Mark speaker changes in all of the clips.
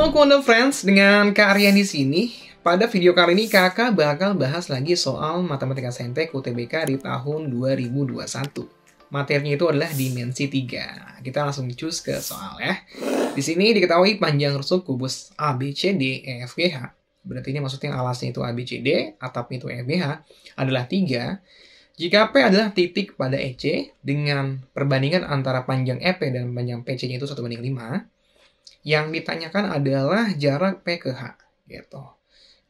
Speaker 1: Halo Kuanda Friends, dengan Kak Aryan di sini. Pada video kali ini kakak bakal bahas lagi soal matematika saintek UTBK di tahun 2021. Materinya itu adalah dimensi 3. Kita langsung cus ke soal ya. Di sini diketahui panjang rusuk kubus ABCD EFGH. Berarti ini maksudnya alasnya itu ABCD, atapnya itu EFGH adalah 3. Jika P adalah titik pada EC dengan perbandingan antara panjang EP dan panjang PC-nya itu 1 banding 5, yang ditanyakan adalah jarak P ke H gitu.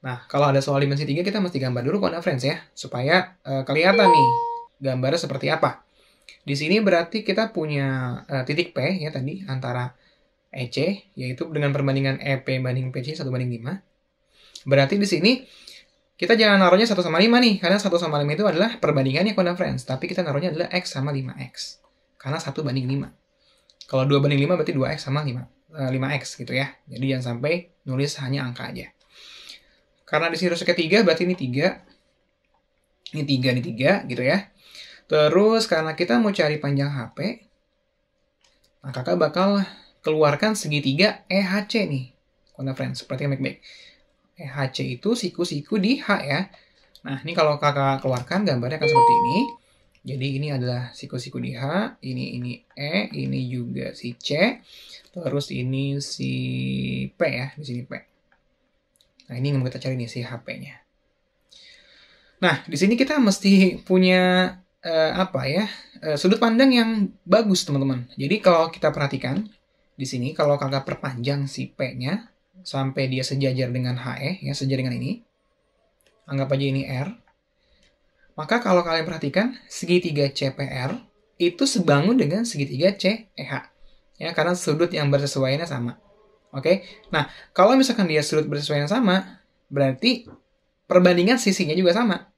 Speaker 1: Nah, kalau ada soal dimensi 3 kita mesti gambar dulu friends ya, supaya uh, kelihatan nih gambarnya seperti apa. Di sini berarti kita punya uh, titik P ya tadi antara EC yaitu dengan perbandingan EP banding PC 1 banding 5. Berarti di sini kita jangan naruhnya 1 sama 5 nih, karena 1 sama 5 itu adalah perbandingannya friends, tapi kita naruhnya adalah X sama 5X. Karena 1 banding 5. Kalau 2 banding 5 berarti 2X sama 5, 5X eh, gitu ya. Jadi jangan sampai nulis hanya angka aja. Karena di rusuknya 3, berarti ini 3. Ini 3, ini 3 gitu ya. Terus karena kita mau cari panjang HP, nah kakak bakal keluarkan segitiga EHC nih. Kontak friends, seperti baik-baik. EHC itu siku-siku di H ya. Nah, ini kalau kakak keluarkan gambarnya akan seperti ini. Jadi ini adalah siku-siku di H, ini ini E, ini juga si C, terus ini si P ya, di sini P. Nah, ini yang kita cari nih si HP-nya. Nah, di sini kita mesti punya uh, apa ya? Uh, sudut pandang yang bagus, teman-teman. Jadi kalau kita perhatikan di sini kalau kakak perpanjang si P-nya sampai dia sejajar dengan HE ya, sejajar dengan ini. Anggap aja ini R. Maka kalau kalian perhatikan segitiga CPR itu sebangun dengan segitiga CEH. Ya, karena sudut yang bersesuaiannya sama. Oke, nah kalau misalkan dia sudut bersesuaian sama, berarti perbandingan sisinya juga sama.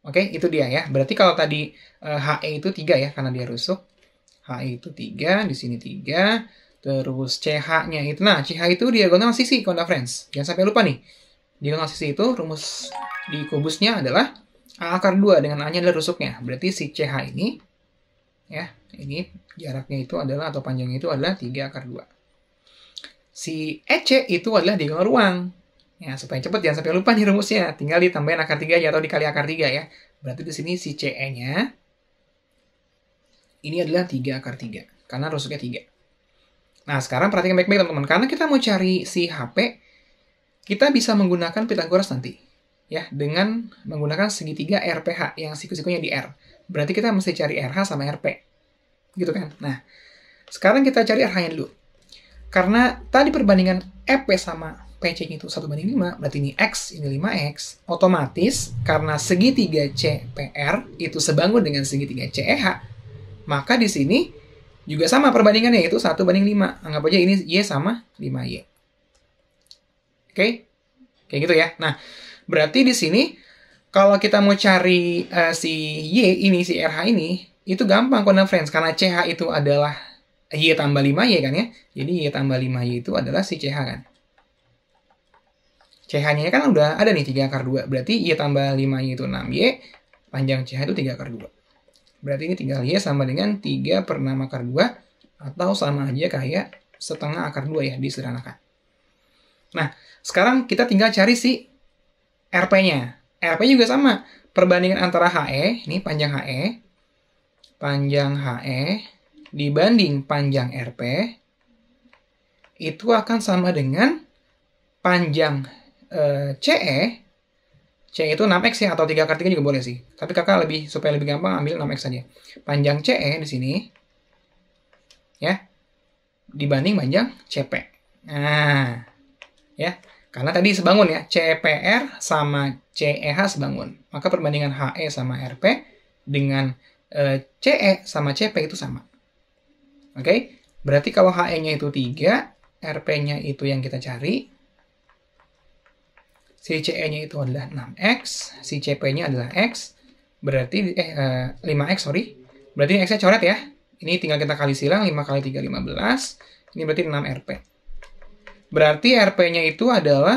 Speaker 1: Oke, itu dia ya. Berarti kalau tadi uh, HE itu 3 ya, karena dia rusuk. HE itu 3, di sini 3. Terus CH-nya itu, nah CH itu diagonal sisi, konda friends. Jangan sampai lupa nih. Diagonal sisi itu rumus di kubusnya adalah A akar 2 dengan A-nya adalah rusuknya. Berarti si CH ini, ya, ini jaraknya itu adalah, atau panjangnya itu adalah 3 akar 2 si EC itu adalah diagonal ruang. Ya, supaya cepat jangan sampai lupa nih rumusnya. Tinggal ditambahin akar 3 aja atau dikali akar 3 ya. Berarti di sini si CE-nya ini adalah 3 akar 3 karena rusuknya 3. Nah, sekarang perhatikan baik-baik teman-teman. Karena kita mau cari si HP, kita bisa menggunakan Pythagoras nanti. Ya, dengan menggunakan segitiga RPH yang siku-sikunya di R. Berarti kita mesti cari RH sama RP. Gitu kan? Nah, sekarang kita cari RH-nya dulu. Karena tadi perbandingan EP sama PC itu 1 banding 5, berarti ini X, ini 5X. Otomatis, karena segitiga CPR itu sebangun dengan segitiga CEH, maka di sini juga sama perbandingannya, yaitu 1 banding 5. Anggap aja ini Y sama 5Y. Oke? Kayak gitu ya. Nah, berarti di sini, kalau kita mau cari uh, si Y ini, si RH ini, itu gampang, friends. Karena CH itu adalah Y tambah 5Y kan ya. Jadi Y tambah 5Y itu adalah si CH kan. CH-nya kan udah ada nih 3 akar 2. Berarti Y tambah 5Y itu 6Y. Panjang CH itu 3 akar 2. Berarti ini tinggal Y sama dengan 3 per 6 akar 2. Atau sama aja kayak setengah akar 2 ya, disederhanakan. Nah, sekarang kita tinggal cari si RP-nya. RP juga sama. Perbandingan antara HE, ini panjang HE. Panjang HE dibanding panjang RP itu akan sama dengan panjang uh, CE CE itu 6X ya atau 3 kali 3 juga boleh sih. Tapi kakak lebih supaya lebih gampang ambil 6X saja. Panjang CE di sini ya dibanding panjang CP. Nah, ya. Karena tadi sebangun ya, CPR sama CEH sebangun. Maka perbandingan HE sama RP dengan e, CE sama CP itu sama. Oke, okay? berarti kalau HE-nya itu 3, RP-nya itu yang kita cari. Si CE-nya itu adalah 6X, si CP-nya adalah X. Berarti, eh, 5X, sorry. Berarti X-nya coret ya. Ini tinggal kita kali silang, 5 kali 3, 15. Ini berarti 6 RP. Berarti RP-nya itu adalah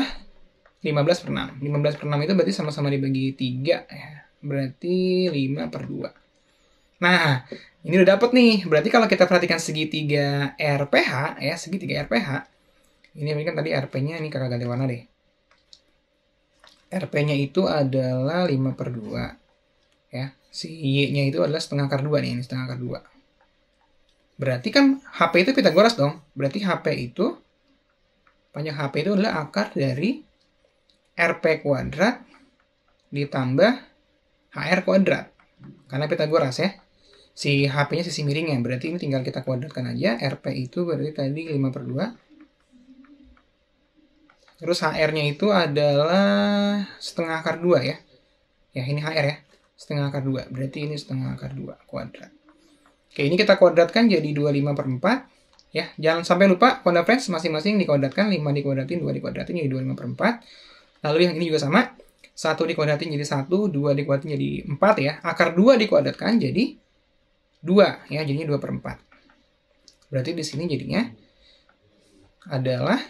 Speaker 1: 15 per 6. 15 per 6 itu berarti sama-sama dibagi 3 ya. Berarti 5 per 2. Nah, ini udah dapet nih. Berarti kalau kita perhatikan segitiga RPH, ya segitiga RPH, Ini kan tadi RP-nya ini kakak ganti warna deh. RP-nya itu adalah 5 per 2. Ya, si Y-nya itu adalah setengah akar 2 nih, ini setengah akar 2. Berarti kan HP itu Pitagoras dong. Berarti HP itu, panjang HP itu adalah akar dari RP kuadrat ditambah HR kuadrat. Karena Pitagoras ya. Si HP-nya sisi miringnya. Berarti ini tinggal kita kuadratkan aja. RP itu berarti tadi 5 per 2 Terus HR-nya itu adalah setengah akar 2 ya. Ya, ini HR ya. Setengah akar 2. Berarti ini setengah akar 2 kuadrat. Oke, ini kita kuadratkan jadi 25 per 4. Ya, jangan sampai lupa kuadrat friends masing-masing dikuadratkan. 5 dikuadratin, 2 dikuadratin jadi 25 per 4. Lalu yang ini juga sama. 1 dikuadratin jadi 1, 2 dikuadratin jadi 4 ya. Akar 2 dikuadratkan jadi 2 ya, jadinya 2 per 4. Berarti di sini jadinya adalah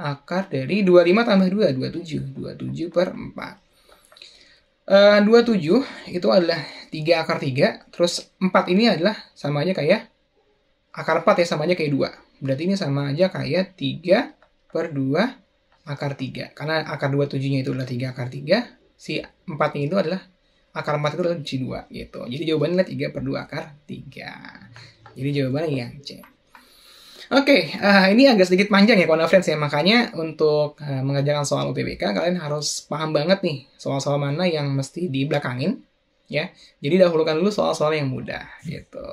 Speaker 1: akar dari 25 tambah 2, 27. 27 per 4. Uh, 27 itu adalah 3 akar 3, terus 4 ini adalah sama aja kayak akar 4 ya, sama aja kayak 2. Berarti ini sama aja kayak 3 per 2 akar 3. Karena akar 27-nya itu adalah 3 akar 3, si 4-nya itu adalah akar 4 itu adalah si 2 gitu. Jadi jawabannya adalah 3 per 2 akar 3. Jadi jawabannya yang C. Oke, okay, uh, eh, ini agak sedikit panjang ya Kona Friends ya. Makanya untuk uh, mengerjakan soal UTBK kalian harus paham banget nih soal-soal mana yang mesti dibelakangin ya. Jadi dahulukan dulu soal-soal yang mudah gitu.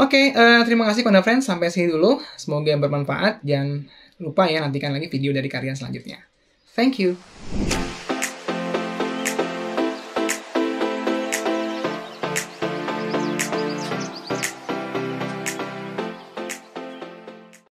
Speaker 1: Oke, okay, uh, eh, terima kasih Kona Friends sampai sini dulu. Semoga bermanfaat. Jangan lupa ya nantikan lagi video dari kalian selanjutnya. Thank you.